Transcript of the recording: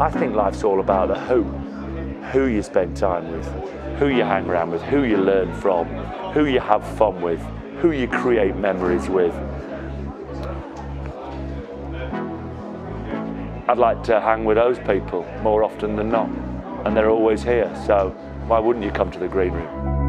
I think life's all about the who, who you spend time with, who you hang around with, who you learn from, who you have fun with, who you create memories with. I'd like to hang with those people more often than not, and they're always here, so why wouldn't you come to the green room?